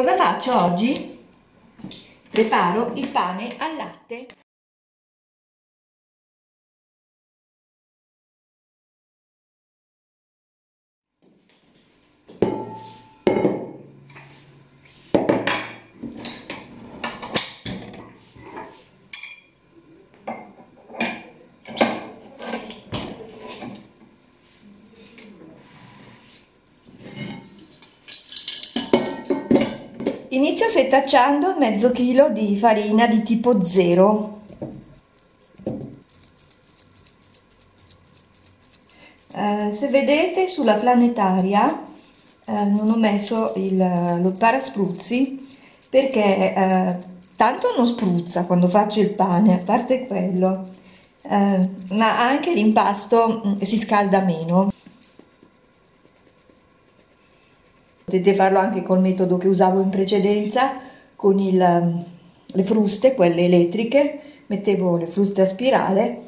Cosa faccio oggi? Preparo il pane al latte. Inizio setacciando mezzo chilo di farina di tipo 0. Eh, se vedete sulla planetaria eh, non ho messo il, lo paraspruzzi perché eh, tanto non spruzza quando faccio il pane, a parte quello, eh, ma anche l'impasto mm, si scalda meno. Potete farlo anche col metodo che usavo in precedenza, con il, um, le fruste, quelle elettriche, mettevo le fruste a spirale,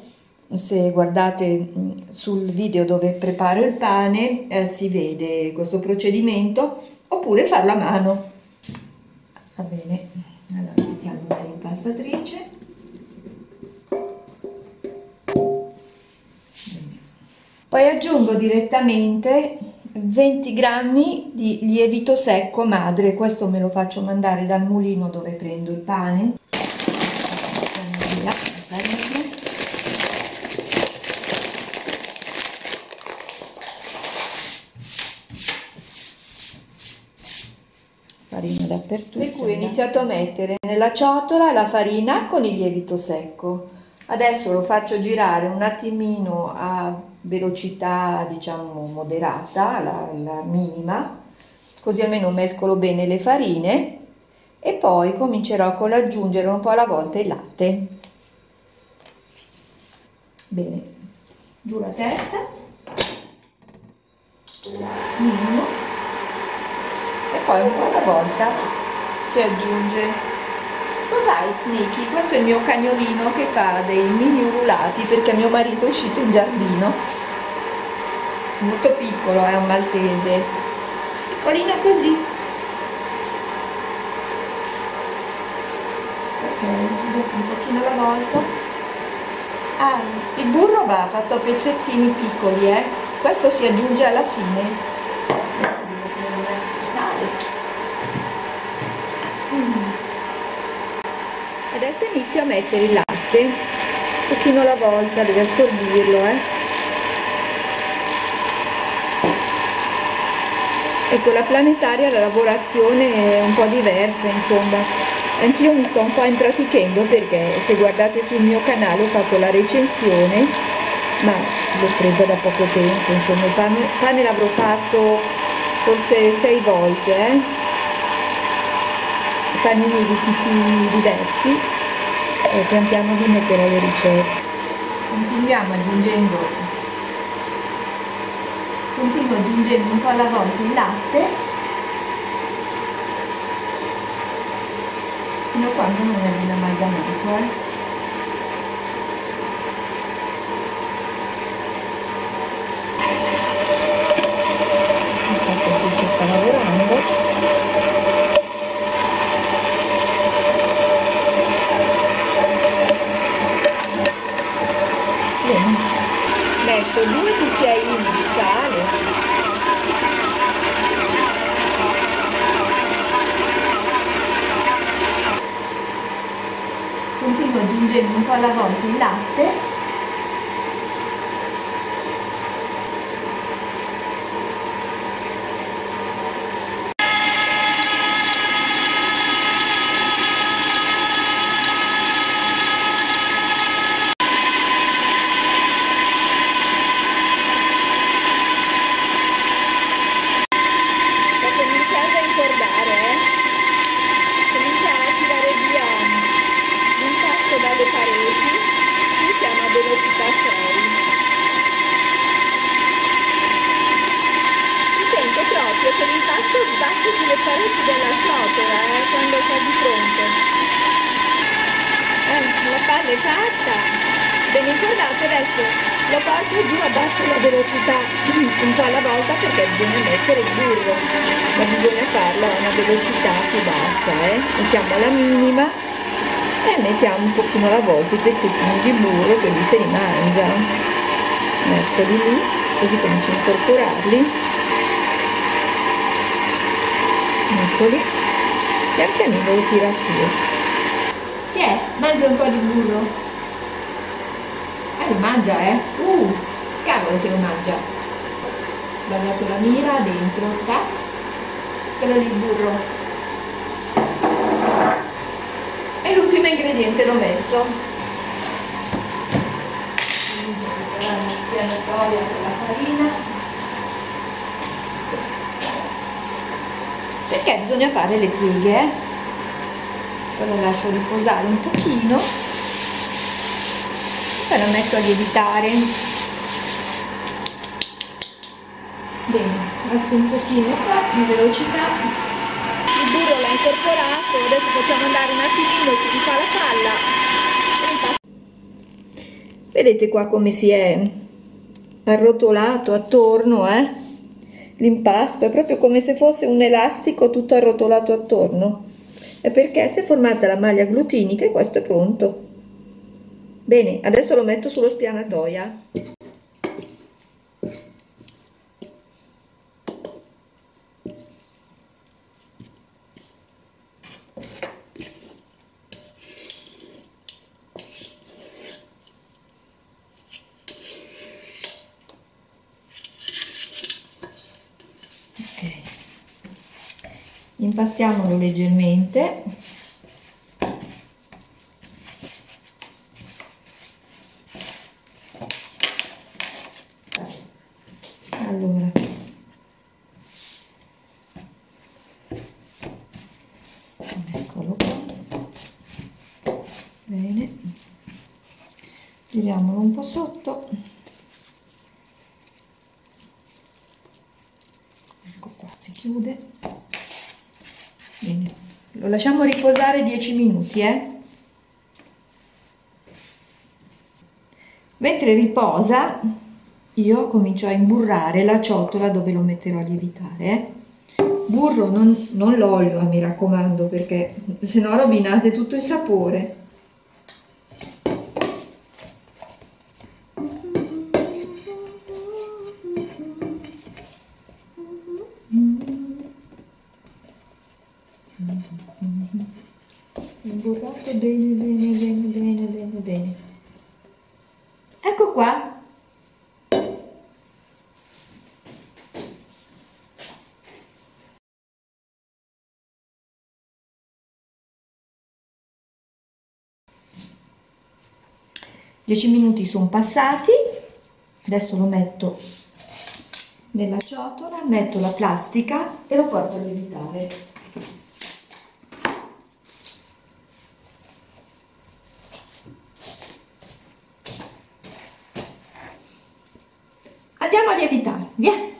se guardate mm, sul video dove preparo il pane eh, si vede questo procedimento, oppure farlo a mano. Va bene, allora mettiamo l'impastatrice. Poi aggiungo direttamente 20 grammi di lievito secco madre. Questo me lo faccio mandare dal mulino dove prendo il pane. Farina dappertutto per cui ho iniziato a mettere nella ciotola la farina con il lievito secco. Adesso lo faccio girare un attimino a velocità diciamo moderata, la, la minima, così almeno mescolo bene le farine e poi comincerò con l'aggiungere un po' alla volta il latte. Bene, giù la testa, minimo, e poi un po' alla volta si aggiunge Cos'hai Sneaky? Questo è il mio cagnolino che fa dei mini urulati perché mio marito è uscito in giardino. Molto piccolo, è un maltese. Piccolino così. Ok, adesso un pochino alla volta. Ah, il burro va fatto a pezzettini piccoli, eh. Questo si aggiunge alla fine. adesso inizio a mettere il latte un pochino alla volta deve assorbirlo eh. Ecco la planetaria la lavorazione è un po' diversa insomma. Anch'io mi sto un po' impratichendo perché se guardate sul mio canale ho fatto la recensione ma l'ho presa da poco tempo insomma il pane, pane l'avrò fatto forse sei volte eh? panini di tipi diversi. E pian piano vi metterò le ricette. Continuiamo aggiungendo continuo aggiungendo un po' alla volta il latte fino a quando non è ben amalgamato eh. metto due cucchiaini di sale continuo aggiungendo un po' alla volta il latte le pareti della ciotola eh, quando c'è di fronte. Eh, la palla è fatta. Ben ricordate adesso lo porto giù abbasso la velocità un po' alla volta perché bisogna mettere il burro. Ma bisogna farlo a una velocità più bassa eh? mettiamo la minima e mettiamo un pochino alla volta i pezzettini di burro che lui se li mangia mettili lì così comincio a incorporarli eccoli pian pianino lo tira su Tiè, mangia un po' di burro. Eh, lo mangia, eh? Uh, cavolo che lo mangia. Sbagliato la mira, dentro, tac. Quello il burro. E ingrediente l'ho messo. Pianatoria con la farina. Perché bisogna fare le pieghe, eh? poi lo lascio riposare un pochino poi lo metto a lievitare bene alzo un pochino qua di velocità incorporato adesso facciamo andare un attimino si fa la palla vedete qua come si è arrotolato attorno eh? l'impasto è proprio come se fosse un elastico tutto arrotolato attorno è perché si è formata la maglia glutinica e questo è pronto. Bene, adesso lo metto sullo spianatoia. Impastiamolo leggermente. Allora. Eccolo qua. Bene. Giriamolo un po' sotto ecco qua si chiude Bene. Lo lasciamo riposare 10 minuti, eh? Mentre riposa, io comincio a imburrare la ciotola dove lo metterò a lievitare. Eh? Burro, non, non l'olio, mi raccomando, perché se no rovinate tutto il sapore. Qua Dieci minuti sono passati, adesso lo metto nella ciotola, metto la plastica e lo porto a lievitare. Andiamo a lievitare, via!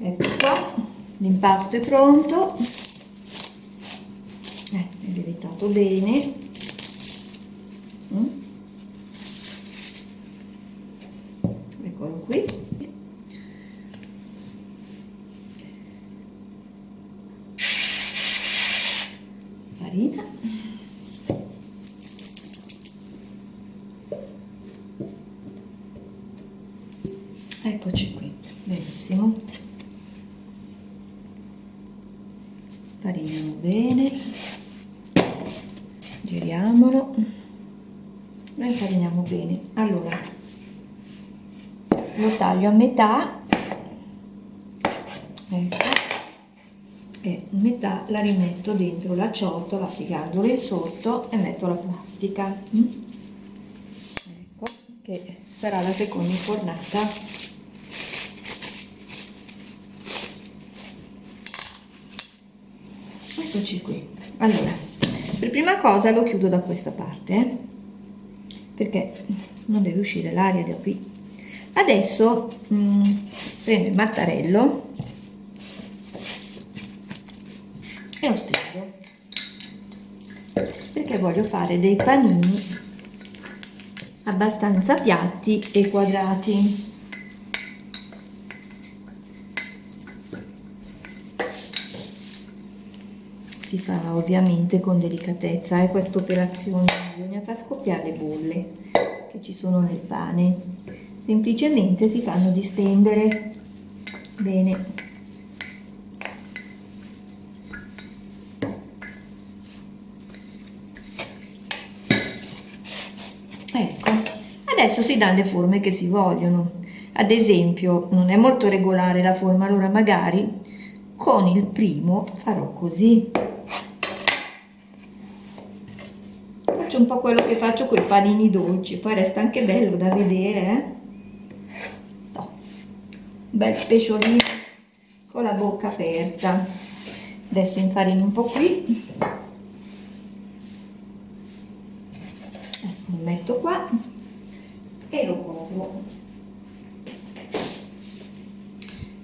Ecco qua, l'impasto è pronto, eh, è lievitato bene. Mm. Eccolo qui. Farina. eccoci qui benissimo fariniamo bene giriamolo lo infariniamo bene allora lo taglio a metà. Ecco. E metà la rimetto dentro la ciotola piegandola sotto e metto la plastica. Mm? ecco che sarà la seconda infornata. Eccoci qui. Allora per prima cosa lo chiudo da questa parte eh? perché non deve uscire l'aria da qui adesso mh, mm, prendo il mattarello e lo stringo perché voglio fare dei panini abbastanza piatti e quadrati. Si fa ovviamente con delicatezza e eh, questa operazione bisogna far scoppiare le bolle che ci sono nel pane semplicemente si fanno distendere. Bene. Ecco adesso si danno le forme che si vogliono. Ad esempio non è molto regolare la forma allora magari con il primo farò così. Faccio un po' quello che faccio con i panini dolci, poi resta anche bello da vedere, eh? Bel pesciolino con la bocca aperta. Adesso infarino un po' qui, ecco, lo metto qua e lo copro.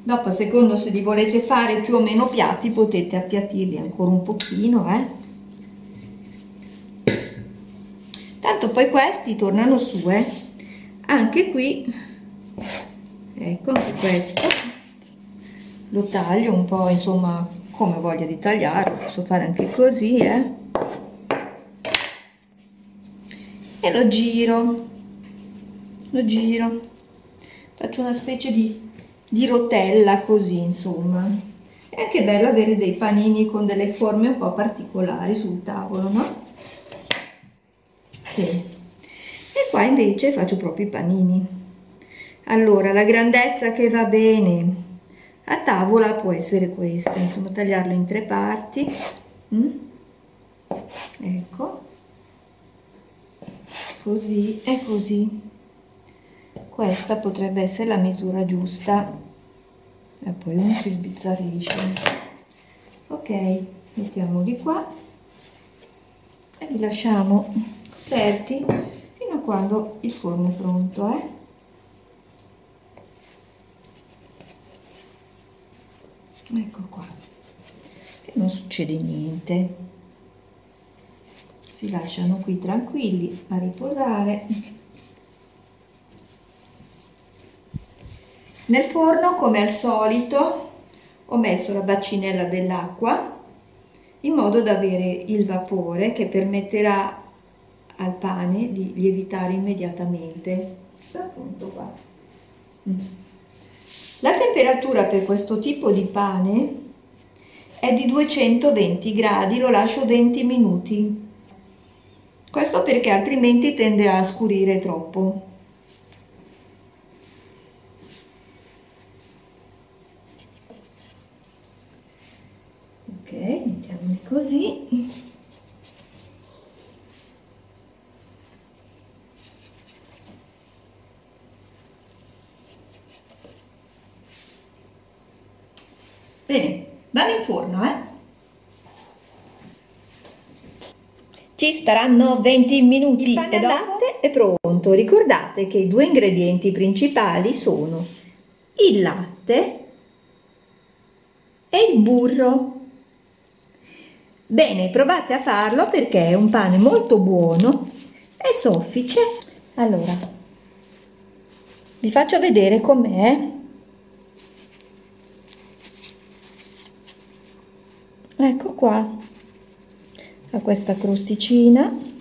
Dopo, secondo se li volete fare più o meno piatti, potete appiattirli ancora un pochino, eh? tanto poi questi tornano su eh. anche qui ecco questo. Lo taglio un po' insomma come voglia di tagliarlo posso fare anche così eh. e lo giro lo giro. Faccio una specie di, di rotella così insomma. È anche bello avere dei panini con delle forme un po' particolari sul tavolo no? bene e qua invece faccio proprio i panini allora la grandezza che va bene a tavola può essere questa insomma tagliarlo in tre parti. Mm? ecco. Così e così. Questa potrebbe essere la misura giusta. E poi uno si sbizzarrisce. Ok mettiamoli qua. E li lasciamo aperti fino a quando il forno è pronto eh? Ecco qua e non succede niente si lasciano qui tranquilli a riposare nel forno come al solito ho messo la bacinella dell'acqua in modo da avere il vapore che permetterà al pane di lievitare immediatamente. Appunto qua. La temperatura per questo tipo di pane è di 220 gradi, lo lascio 20 minuti. Questo perché altrimenti tende a scurire troppo. Ok, mettiamoli così. Bene, vanno in forno, eh? Ci staranno 20 minuti e dopo latte è pronto. Ricordate che i due ingredienti principali sono il latte e il burro. Bene, provate a farlo perché è un pane molto buono e soffice. Allora, vi faccio vedere com'è. Ecco qua ha questa crosticina.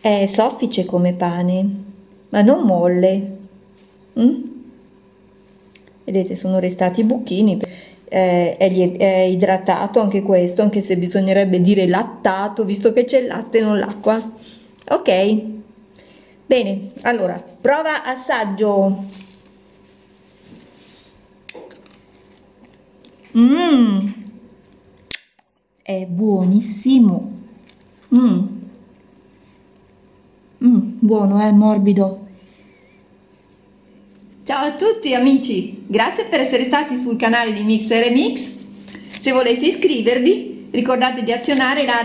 È soffice come pane ma non molle mm? vedete sono restati i buchini eh, è, è idratato anche questo anche se bisognerebbe dire lattato visto che c'è il latte non l'acqua. Ok. Bene allora prova assaggio Mmm, è buonissimo. Mmm, mm, buono, è eh, morbido. Ciao a tutti amici, grazie per essere stati sul canale di Mixer Mix. Se volete iscrivervi, ricordate di azionare la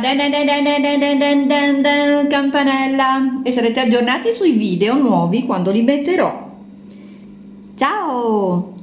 campanella e sarete aggiornati sui video nuovi quando li metterò. Ciao!